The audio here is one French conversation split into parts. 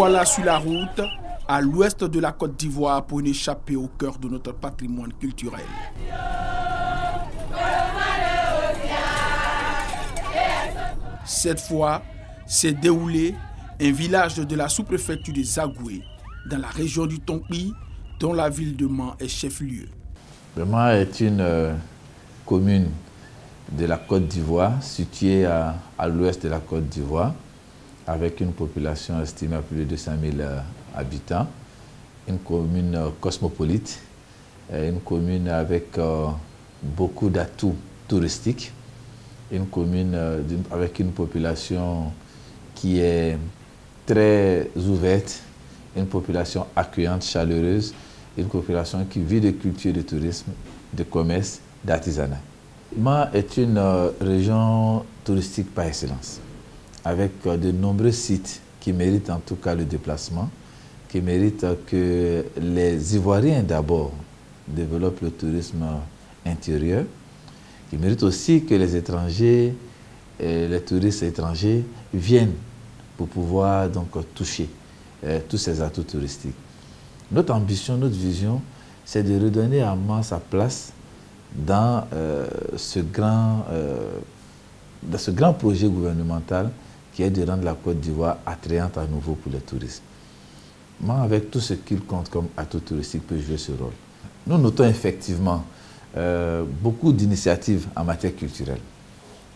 revoilà sur la route à l'ouest de la Côte d'Ivoire pour une échappée au cœur de notre patrimoine culturel. Cette fois, c'est déroulé un village de la sous-préfecture de Zagoué, dans la région du Tonpi, dont la ville de Mans est chef-lieu. Mans est une euh, commune de la Côte d'Ivoire, située à, l'ouest de la Côte d'Ivoire, avec une population estimée à plus de 200 000 euh, habitants, une commune euh, cosmopolite, une commune avec beaucoup d'atouts touristiques, une commune avec une population qui est très ouverte, une population accueillante, chaleureuse, une population qui vit de culture, de tourisme, de commerce, d'artisanat. Ma est une euh, région touristique par excellence, avec euh, de nombreux sites qui méritent en tout cas le déplacement, qui méritent que les Ivoiriens d'abord développent le tourisme intérieur, qui méritent aussi que les étrangers, et les touristes étrangers viennent pour pouvoir donc toucher euh, tous ces atouts touristiques. Notre ambition, notre vision, c'est de redonner à moi sa place dans, euh, ce grand, euh, dans ce grand projet gouvernemental qui est de rendre la Côte d'Ivoire attrayante à nouveau pour les touristes. Moi, avec tout ce qu'il compte comme atout touristique, peut jouer ce rôle. Nous notons effectivement beaucoup d'initiatives en matière culturelle,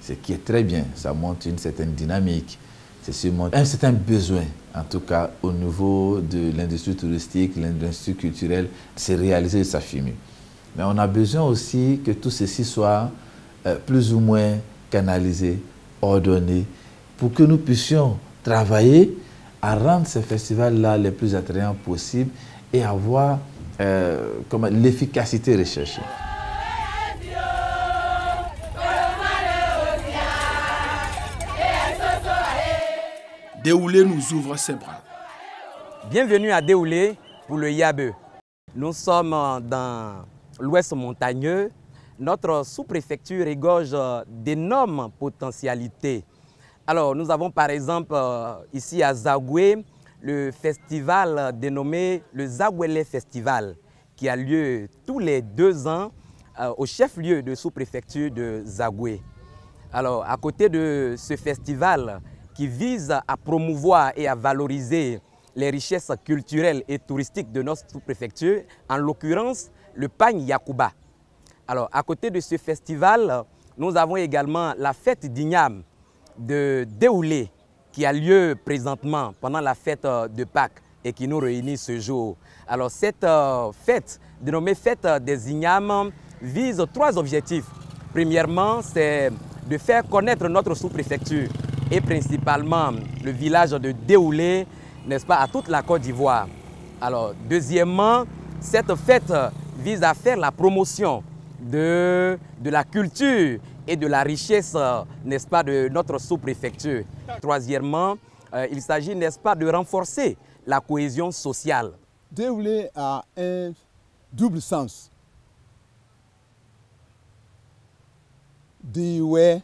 ce qui est très bien. Ça montre une certaine dynamique, c'est un certain besoin, en tout cas au niveau de l'industrie touristique, l'industrie culturelle, c'est réaliser sa s'affirmer. Mais on a besoin aussi que tout ceci soit euh, plus ou moins canalisé, ordonné, pour que nous puissions travailler à rendre ces festivals-là les plus attrayants possibles et avoir euh, l'efficacité recherchée. Déoulé nous ouvre ses bras. Bienvenue à Déoulé pour le Yabe. Nous sommes dans l'ouest montagneux. Notre sous-préfecture égorge d'énormes potentialités. Alors, nous avons par exemple euh, ici à Zagoué le festival dénommé le Zagouélé Festival qui a lieu tous les deux ans euh, au chef-lieu de sous-préfecture de Zagoué. Alors, à côté de ce festival, qui vise à promouvoir et à valoriser les richesses culturelles et touristiques de notre sous-préfecture, en l'occurrence le Pagne Yakuba. Alors, à côté de ce festival, nous avons également la fête d'Ignam de Déoulé, qui a lieu présentement pendant la fête de Pâques et qui nous réunit ce jour. Alors, cette euh, fête, dénommée fête des Ignames, vise trois objectifs. Premièrement, c'est de faire connaître notre sous-préfecture et principalement le village de Déoulé, n'est-ce pas, à toute la Côte d'Ivoire. Alors, deuxièmement, cette fête vise à faire la promotion de, de la culture et de la richesse, n'est-ce pas, de notre sous-préfecture. Troisièmement, euh, il s'agit, n'est-ce pas, de renforcer la cohésion sociale. Déoulé a un double sens. Déoulé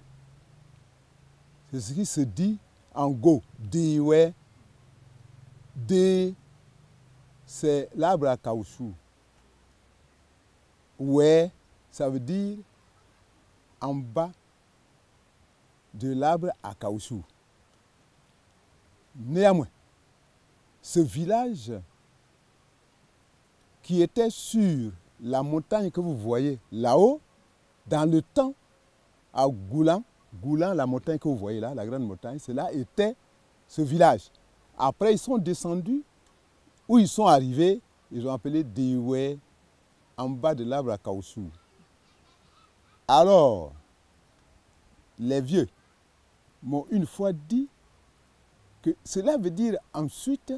c'est ce qui se dit en go. Diwe. D, c'est l'arbre à caoutchouc. Ouais, ça veut dire en bas de l'arbre à caoutchouc. Néanmoins, ce village qui était sur la montagne que vous voyez là-haut, dans le temps, à Goulan, Goulan, la montagne que vous voyez là, la grande montagne, cela était ce village. Après, ils sont descendus, où ils sont arrivés, ils ont appelé Dewe, en bas de l'arbre à caoutchouc. Alors, les vieux m'ont une fois dit que cela veut dire ensuite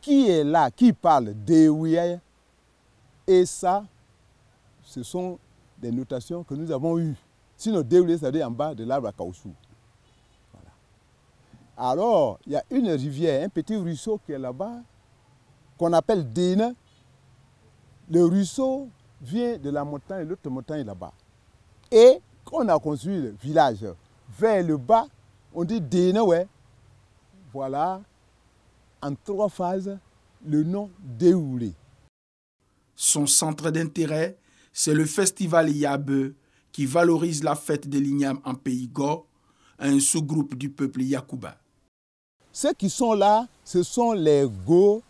qui est là, qui parle Dewe. Et ça, ce sont des notations que nous avons eues. Sinon, déroulé, c'est-à-dire en bas de l'arbre à caoutchouc. Alors, il y a une rivière, un petit ruisseau qui est là-bas, qu'on appelle Dena. Le ruisseau vient de la montagne, l'autre montagne là-bas. Et quand on a construit le village vers le bas, on dit Dena, ouais. Voilà en trois phases le nom Déoulé. Son centre d'intérêt, c'est le festival Yabe qui valorise la fête de l'igname en pays Go, un sous-groupe du peuple Yakuba. Ceux qui sont là, ce sont les Go,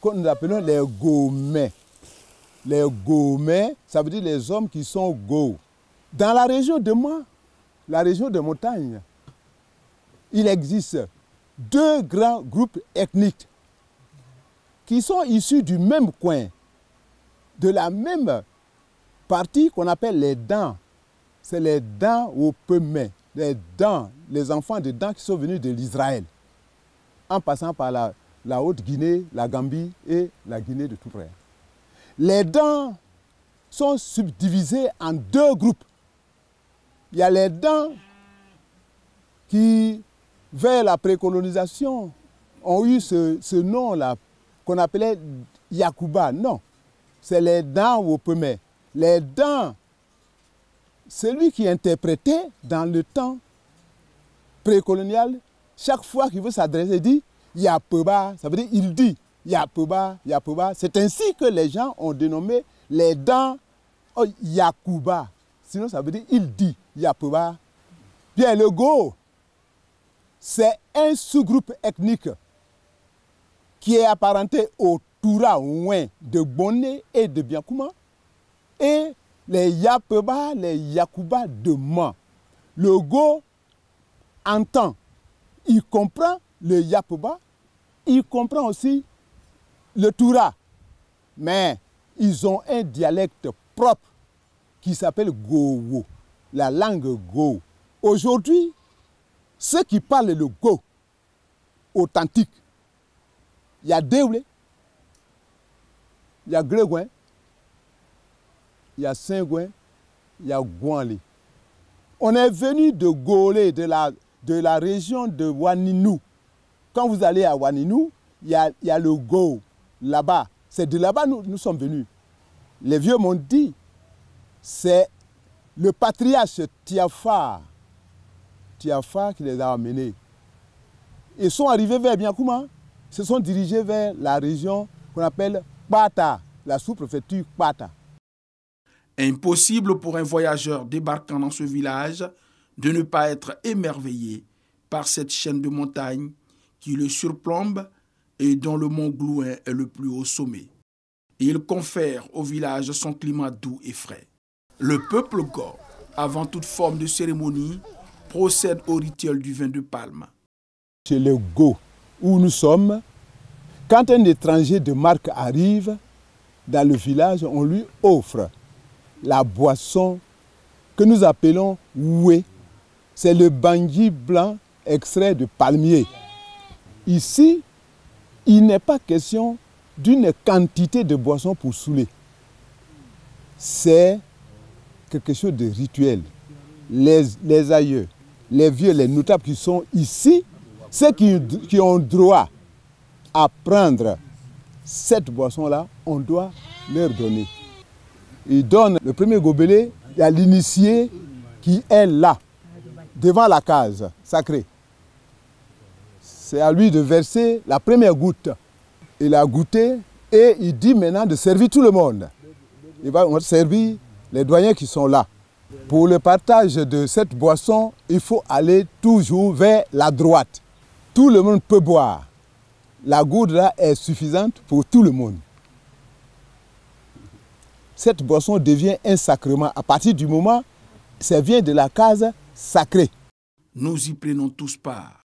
que nous appelons les Gomais. Les Gomais, ça veut dire les hommes qui sont Go. Dans la région de moi, la région de montagne, il existe deux grands groupes ethniques qui sont issus du même coin, de la même partie qu'on appelle les dents. C'est les dents au Pemé, les dents, les enfants de dents qui sont venus de l'Israël, en passant par la, la Haute-Guinée, la Gambie et la Guinée de tout près. Les dents sont subdivisées en deux groupes. Il y a les dents qui, vers la précolonisation, ont eu ce, nom-là qu'on appelait Yakuba. Non, c'est les dents au Pemé. Les dents, celui qui interprétait dans le temps précolonial, chaque fois qu'il veut s'adresser, dit Yapeba, ça veut dire il dit Yapeba, Yapeba. C'est ainsi que les gens ont dénommé les dents oh, Yakuba. Sinon, ça veut dire il dit Yapeba. Bien, le Go, c'est un sous-groupe ethnique qui est apparenté au Toura Ouin de Bonnet et de Biakouma et les Yapeba, les Yakuba de Man. Le Go entend, il comprend le Yapeba, il comprend aussi le Toura, mais ils ont un dialecte propre qui s'appelle Gowo, la langue Go. Aujourd'hui, ceux qui parlent le Go authentique, il y a Deoulé, il y a Grégoin, il y a Saint-Gouin, il y a Gouanli. On est venu de Golé, de la, de région de Waninou. Quand vous allez à Waninou, il y a, y a le Go là-bas. C'est de là-bas nous, nous sommes venus. Les vieux m'ont dit, c'est le patriarche Tiafa, Tiafa qui les a amenés. Ils sont arrivés vers Biakouma, se sont dirigés vers la région qu'on appelle Pata, la sous-préfecture Pata. Impossible pour un voyageur débarquant dans ce village de ne pas être émerveillé par cette chaîne de montagnes qui le surplombe et dont le mont Glouin est le plus haut sommet. Il confère au village son climat doux et frais. Le peuple Gore, avant toute forme de cérémonie, procède au rituel du vin de palme. Chez le Go, où nous sommes, quand un étranger de marque arrive dans le village, on lui offre la boisson que nous appelons oué. C'est le bandit blanc extrait de palmier. Ici, il n'est pas question d'une quantité de boisson pour saouler. C'est quelque chose de rituel. Les, aïeux, les vieux, les notables qui sont ici, ceux qui, qui ont droit à prendre cette boisson-là, on doit leur donner. Il donne le premier gobelet à l'initié qui est là, devant la case sacrée. C'est à lui de verser la première goutte. Il a goûté et il dit maintenant de servir tout le monde. Il va servir les doyens qui sont là. Pour le partage de cette boisson, il faut aller toujours vers la droite. Tout le monde peut boire. La goutte là est suffisante pour tout le monde. Cette boisson devient un sacrement à partir du moment où ça vient de la case sacrée. Nous y prenons tous part.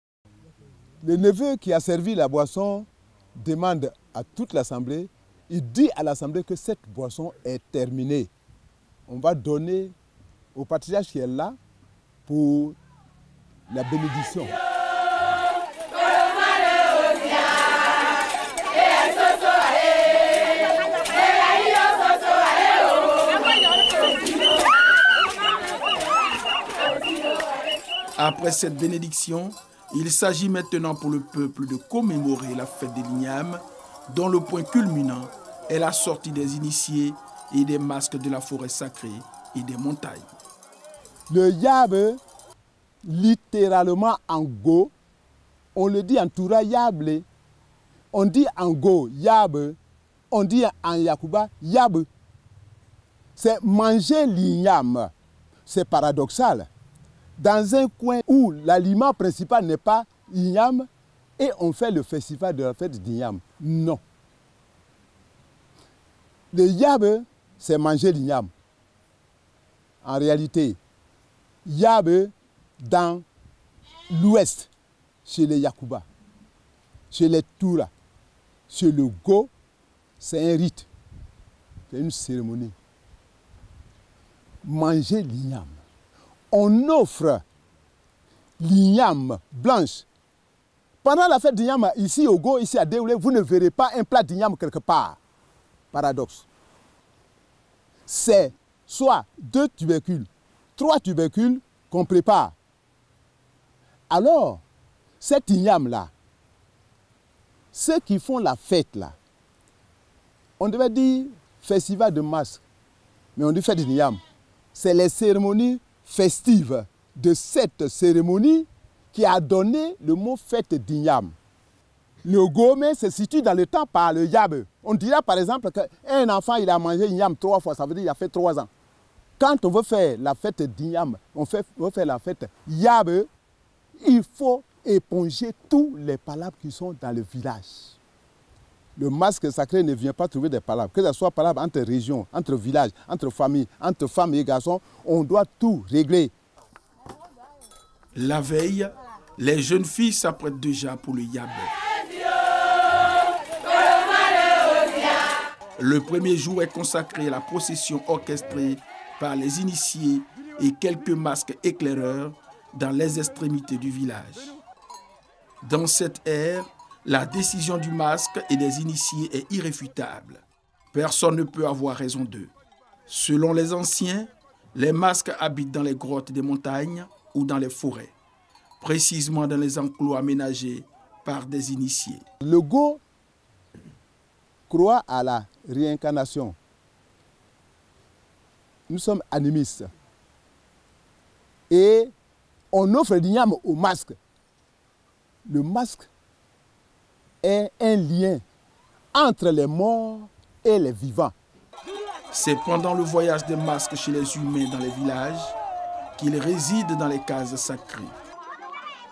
Le neveu qui a servi la boisson demande à toute l'assemblée, il dit à l'assemblée que cette boisson est terminée. On va donner au patriarche qui est là pour la bénédiction. Après cette bénédiction, il s'agit maintenant pour le peuple de commémorer la fête des Lignames, dont le point culminant est la sortie des initiés et des masques de la forêt sacrée et des montagnes. Le Yabe, littéralement en go, on le dit en Toura Yable. On dit en Go, Yabe. On dit en Yakuba, Yabe. C'est manger l'igname. C'est paradoxal. Dans un coin où l'aliment principal n'est pas l'igname, et on fait le festival de la fête d'igname. Non. Le yabe, c'est manger l'igname. En réalité, yabe, dans l'ouest, chez les Yakuba, chez les Toura, chez le Go, c'est un rite, c'est une cérémonie. Manger l'igname. On offre l'igname blanche. Pendant la fête d'igname, ici au Go, ici à Déoulé, vous ne verrez pas un plat d'igname quelque part. Paradoxe. C'est soit deux tubercules, trois tubercules qu'on prépare. Alors, cet igname-là, ceux qui font la fête là, on devait dire festival de masque, mais on dit fête d'igname. C'est les cérémonies festives de cette cérémonie qui a donné le mot fête d'igname. Le gomé se situe dans le temps par le yabe. On dirait par exemple qu'un enfant il a mangé igname trois fois, ça veut dire qu'il a fait trois ans. Quand on veut faire la fête d'igname, on, on veut faire la fête yabe, il faut éponger tous les palabres qui sont dans le village. Le masque sacré ne vient pas trouver des palabres, que ce soit palabres entre régions, entre villages, entre familles, entre femmes et garçons, on doit tout régler. La veille, les jeunes filles s'apprêtent déjà pour le yabé. Le premier jour est consacré à la procession orchestrée par les initiés et quelques masques éclaireurs dans les extrémités du village. Dans cette ère, la décision du masque et des initiés est irréfutable. Personne ne peut avoir raison d'eux. Selon les anciens, les masques habitent dans les grottes des montagnes ou dans les forêts, précisément dans les enclos aménagés par des initiés. Le go croit à la réincarnation. Nous sommes animistes. Et on offre l'igname au masque. Le masque est un lien entre les morts et les vivants. C'est pendant le voyage des masques chez les humains dans les villages qu'ils résident dans les cases sacrées.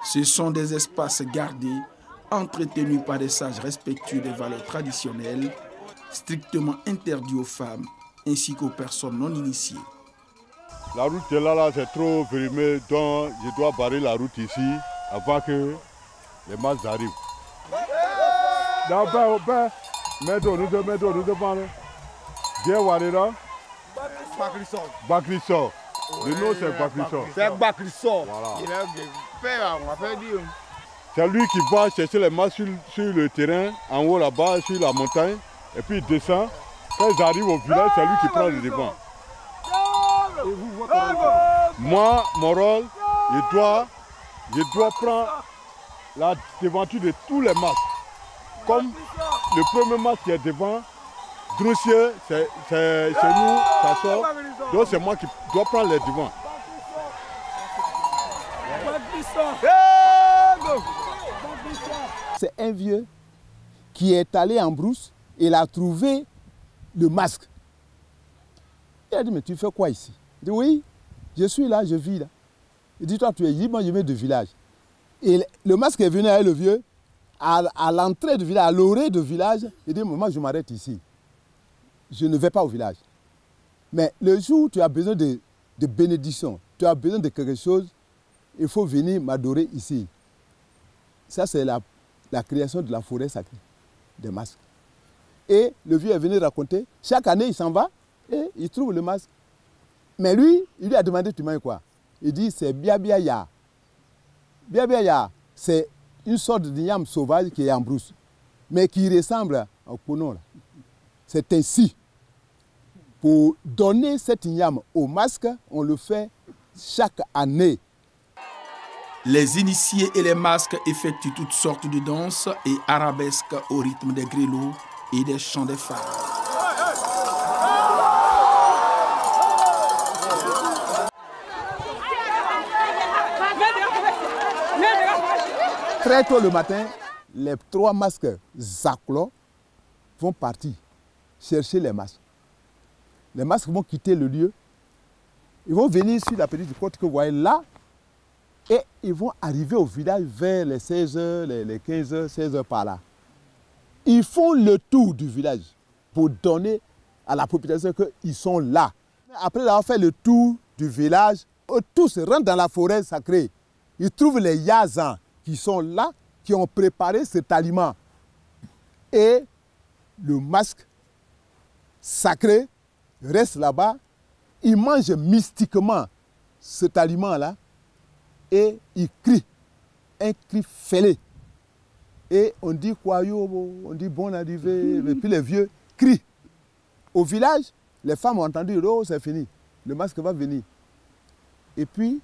Ce sont des espaces gardés, entretenus par des sages respectueux des valeurs traditionnelles, strictement interdits aux femmes ainsi qu'aux personnes non initiées. La route là, là c'est trop vérimé, donc je dois barrer la route ici avant que les masses arrivent. Là, mets-toi, nous deux, mets-toi, nous deux, Bien, Warira. Bakrisson. Bakrisson. Le nom, c'est Bakrisson. C'est Bakrisson. Voilà. C'est lui qui va chercher les masses sur, sur le terrain, en haut là-bas, sur la montagne, et puis il descend. Quand ils arrivent au village, c'est lui qui prend le devant. Moi, mon rôle, je dois, je dois prendre la devanture de tous les masques. Comme le premier masque qui est devant, Droussier, c'est nous, ça sort. Donc c'est moi qui dois prendre les devants. C'est un vieux qui est allé en brousse il a trouvé le masque. Il a dit, mais tu fais quoi ici? Il dit, oui, je suis là, je vis là. Il dit, toi, tu es libre, moi, je viens du village. Et le masque est venu avec le vieux, à, l'entrée du village, à l'orée du village. Il dit, moi, je m'arrête ici. Je ne vais pas au village. Mais le jour où tu as besoin de, bénédiction, tu as besoin de quelque chose, il faut venir m'adorer ici. Ça, c'est la création de la forêt sacrée, des masques. Et le vieux est venu raconter, chaque année, il s'en va et il trouve le masque. Mais lui, il lui a demandé, tu manges quoi? Il dit, c'est Biabiaya. Biabiaya, c'est une sorte yam sauvage qui est en brousse, mais qui ressemble au pono. là. C'est ainsi. Pour donner cet igname au masque, on le fait chaque année. Les initiés et les masques effectuent toutes sortes de danses et arabesques au rythme des grelots et des chants des femmes. Très tôt le matin, les trois masques Zaclo vont partir chercher les masques. Les masques vont quitter le lieu. Ils vont venir sur la petite côte que vous voyez là. Et ils vont arriver au village vers les 16h, les 15h, 16h par là. Ils font le tour du village pour donner à la population qu'ils sont là. Après avoir fait le tour du village, tous rentrent dans la forêt sacrée. Ils trouvent les Yazans qui sont là, qui ont préparé cet aliment. Et le masque sacré reste là-bas. Ils mangent mystiquement cet aliment-là et ils crient un cri fêlé. Et on dit quoi, on dit bon arrivé, et puis les vieux crient. Au village, les femmes ont entendu, oh c'est fini, le masque va venir. Et puis,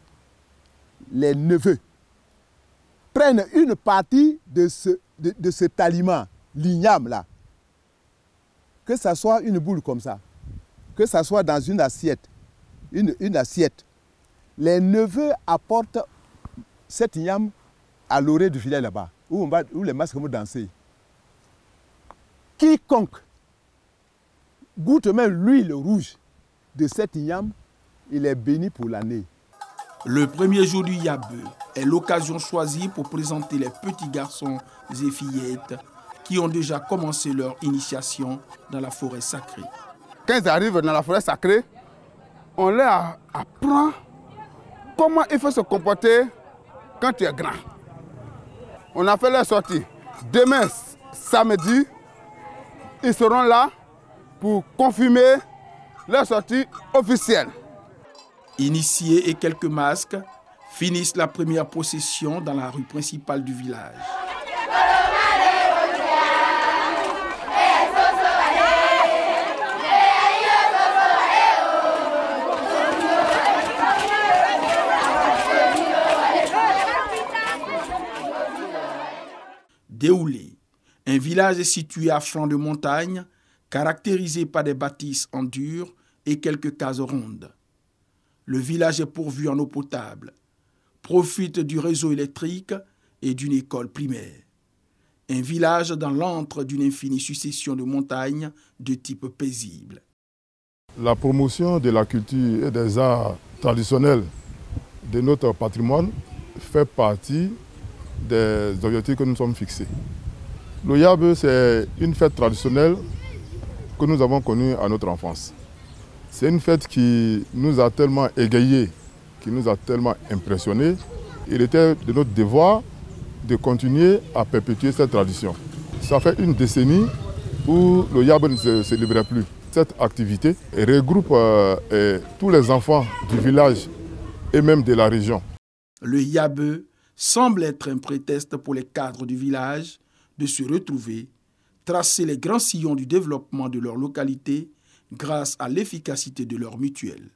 les neveux prennent une partie de, ce, de, cet aliment, l'igname là. Que ça soit une boule comme ça, que ça soit dans une assiette, une, une assiette. Les neveux apportent cet igname à l'oreille du village là-bas, où, où les masques vont danser. Quiconque goûte même l'huile rouge de cet igname, il est béni pour l'année. Le premier jour du Yabeu est l'occasion choisie pour présenter les petits garçons et fillettes qui ont déjà commencé leur initiation dans la forêt sacrée. Quand ils arrivent dans la forêt sacrée, on leur apprend comment il faut se comporter quand tu es grand. On a fait leur sortie. Demain, samedi, ils seront là pour confirmer leur sortie officielle. Initiés et quelques masques finissent la première procession dans la rue principale du village. Déoulé, un village situé à flanc de montagne, caractérisé par des bâtisses en dur et quelques cases rondes. Le village est pourvu en eau potable, profite du réseau électrique et d'une école primaire. Un village dans l'antre d'une infinie succession de montagnes de type paisible. La promotion de la culture et des arts traditionnels de notre patrimoine fait partie des objectifs que nous sommes fixés. Le Yabe, c'est une fête traditionnelle que nous avons connue à notre enfance. C'est une fête qui nous a tellement égayés, qui nous a tellement impressionnés. Il était de notre devoir de continuer à perpétuer cette tradition. Ça fait une décennie où le Yabe ne se célébrait plus. Cette activité regroupe euh, tous les enfants du village et même de la région. Le Yabe semble être un prétexte pour les cadres du village de se retrouver, tracer les grands sillons du développement de leur localité grâce à l'efficacité de leur mutuelle.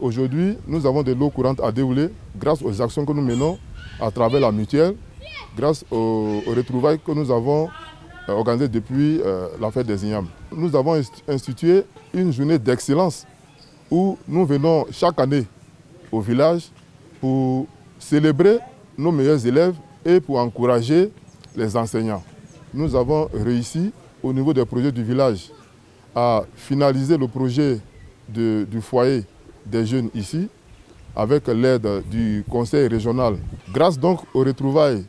Aujourd'hui, nous avons de l'eau courante à dérouler grâce aux actions que nous menons à travers la mutuelle, grâce aux, retrouvailles que nous avons euh, organisées depuis euh, la fête des Ignames. Nous avons institué une journée d'excellence où nous venons chaque année au village pour célébrer nos meilleurs élèves et pour encourager les enseignants. Nous avons réussi au niveau des projets du village à finaliser le projet du foyer des jeunes ici avec l'aide du conseil régional. Grâce donc aux retrouvailles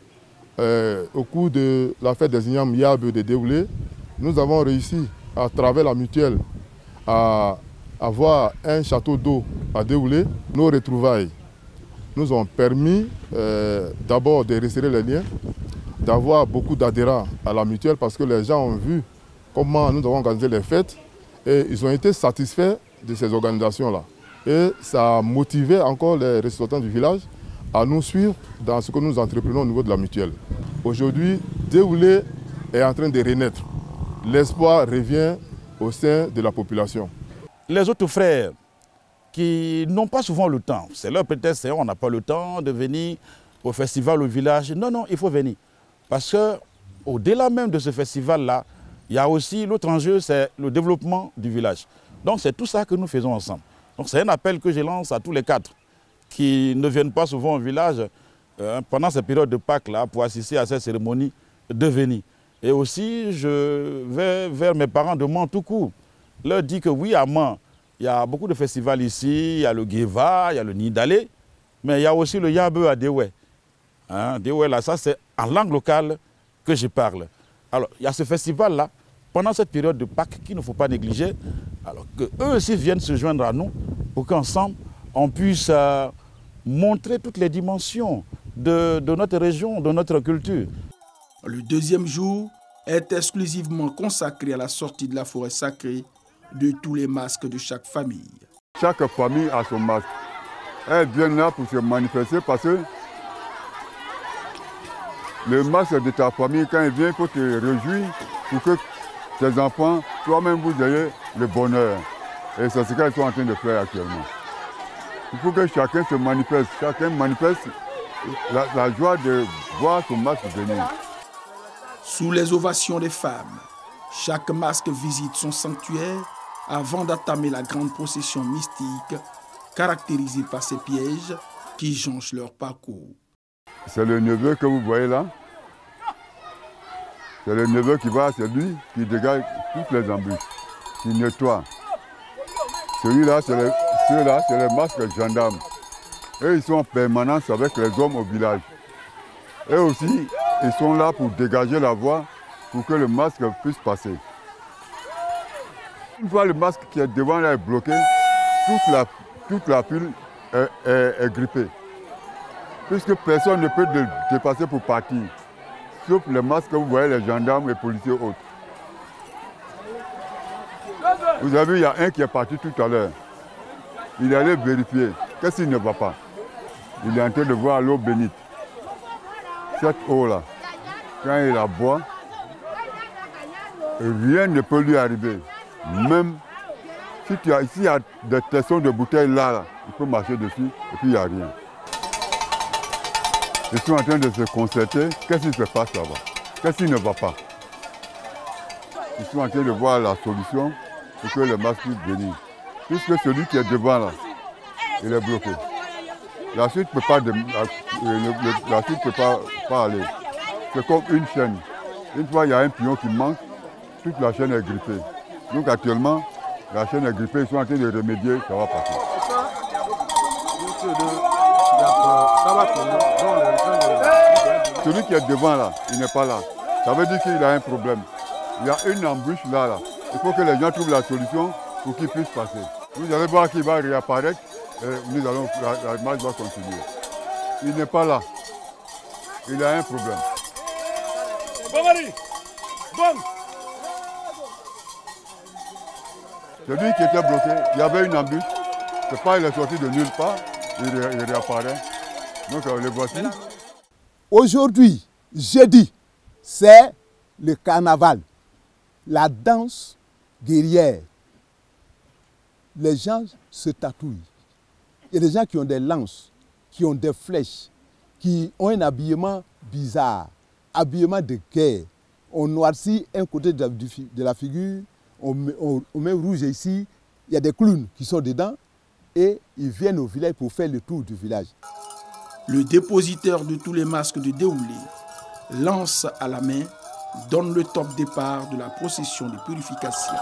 euh, au cours de la fête des Ignam Yab de Déoulé, nous avons réussi à travers la mutuelle à avoir un château d'eau à Déoulé. Nos retrouvailles nous ont permis euh, d'abord de resserrer les liens, d'avoir beaucoup d'adhérents à la mutuelle parce que les gens ont vu comment nous avons organisé les fêtes et ils ont été satisfaits de ces organisations-là. Et ça a motivé encore les ressortissants du village à nous suivre dans ce que nous entreprenons au niveau de la mutuelle. Aujourd'hui, Déoulé est en train de renaître. L'espoir revient au sein de la population. Les autres frères qui n'ont pas souvent le temps, c'est leur prétexte, on n'a pas le temps de venir au festival au village. Non, non, il faut venir. Parce qu'au-delà même de ce festival-là, il y a aussi l'autre enjeu, c'est le développement du village. Donc c'est tout ça que nous faisons ensemble. Donc c'est un appel que je lance à tous les quatre qui ne viennent pas souvent au village euh, pendant cette période de Pâques là pour assister à cette cérémonie de venir. Et aussi, je vais vers mes parents de Mantoukou, leur dire que oui, à Mans, il y a beaucoup de festivals ici, il y a le Guéva, il y a le Nidalé, mais il y a aussi le Yabe à Dewey. Hein, Dewey, là, ça c'est en langue locale que je parle. Alors, il y a ce festival-là, pendant cette période de Pâques qu'il ne faut pas négliger, alors qu'eux aussi viennent se joindre à nous pour qu'ensemble, on puisse euh, montrer toutes les dimensions de notre région, de notre culture. Le deuxième jour est exclusivement consacré à la sortie de la forêt sacrée de tous les masques de chaque famille. Chaque famille a son masque. Elle vient là pour se manifester parce que le masque de ta famille, quand il vient, il faut te réjouir pour que tes enfants, toi-même, vous ayez le bonheur. Et c'est ce qu'ils sont en train de faire actuellement. Il faut que chacun se manifeste, chacun manifeste la, la joie de voir son masque venir. Sous les ovations des femmes, chaque masque visite son sanctuaire avant d'entamer la grande procession mystique caractérisée par ces pièges qui jonchent leur parcours. C'est le neveu que vous voyez là. C'est le neveu qui va, c'est lui qui dégage toutes les embûches, qui nettoie. Celui-là, c'est le, ceux-là, c'est ils sont en permanence avec les hommes au village. Eux aussi, ils sont là pour dégager la voie pour que le masque puisse passer. Une fois le masque qui est devant là est bloqué, toute la, toute la est, est- grippée. Puisque personne ne peut dépasser pour partir. Sauf les masques que vous voyez, les gendarmes, les policiers autres. Vous avez vu, il y a un qui est parti tout à l'heure. Il est allé vérifier. Qu'est-ce qui ne va pas? Il est en train de voir l'eau bénite. Cette eau-là, quand il la boit, rien ne peut lui arriver. Même si tu as, il y a des tessons de bouteilles là, il peut marcher dessus et puis il n'y a rien. Ils sont en train de se concerter. Qu'est-ce qui se passe là-bas? Qu'est-ce qui ne va pas? Ils sont en train de voir la solution pour que le masque puisse venir. Puisque celui qui est devant là, il est bloqué. La suite ne peut pas, pas aller. C'est comme une chaîne. Une fois il y a un pion qui manque, toute la chaîne est grippée. Donc actuellement, la chaîne est grippée, ils sont en train de remédier, ça va passer. Celui qui est devant là, il n'est pas là. Ça veut dire qu'il a un problème. Il y a une embûche là, là. Il faut que les gens trouvent la solution pour qu'il puisse passer. Vous allez voir qu'il va réapparaître et nous allons, la, la marche va continuer. Il n'est pas là. Il a un problème. Celui qui était bloqué, il y avait une embûche. C'est pas, il est sorti de nulle part, il, il réapparaît. Donc euh, le voici. Aujourd'hui, jeudi, c'est le carnaval, la danse guerrière. Les gens se tatouent. Il y a des gens qui ont des lances, qui ont des flèches, qui ont un habillement bizarre, habillement de guerre. On noircit un côté de la figure, on met, rouge ici, il y a des clowns qui sont dedans et ils viennent au village pour faire le tour du village. Le dépositeur de tous les masques de Déoulé, lance à la main, donne le top départ de la procession de purification.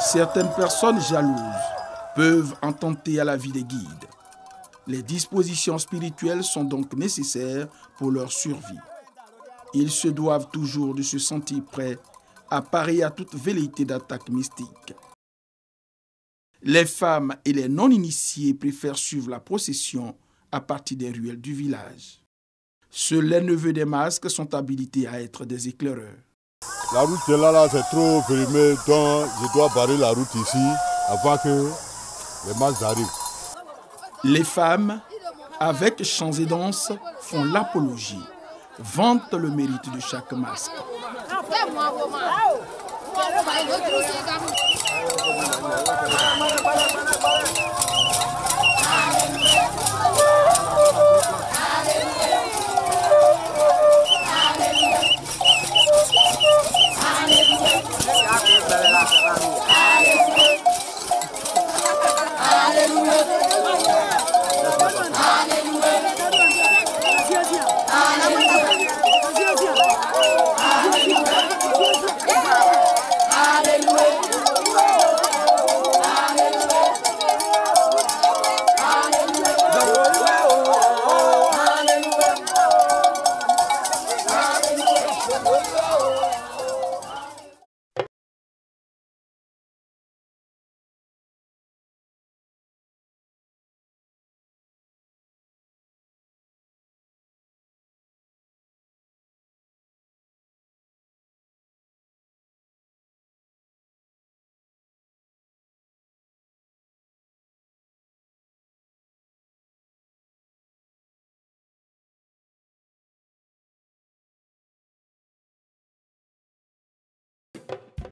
Certaines personnes jalouses peuvent en tenter à la vie des guides. Les dispositions spirituelles sont donc nécessaires pour leur survie. Ils se doivent toujours de se sentir prêts à parer à toute velléité d'attaque mystique. Les femmes et les non-initiés préfèrent suivre la procession à partir des ruelles du village. Seuls les neveux des masques sont habilités à être des éclaireurs. La route est là, là c'est trop périmé, donc je dois barrer la route ici avant que les masses arrivent. Les femmes, avec chants et danses, font l'apologie, vantent le mérite de chaque masque.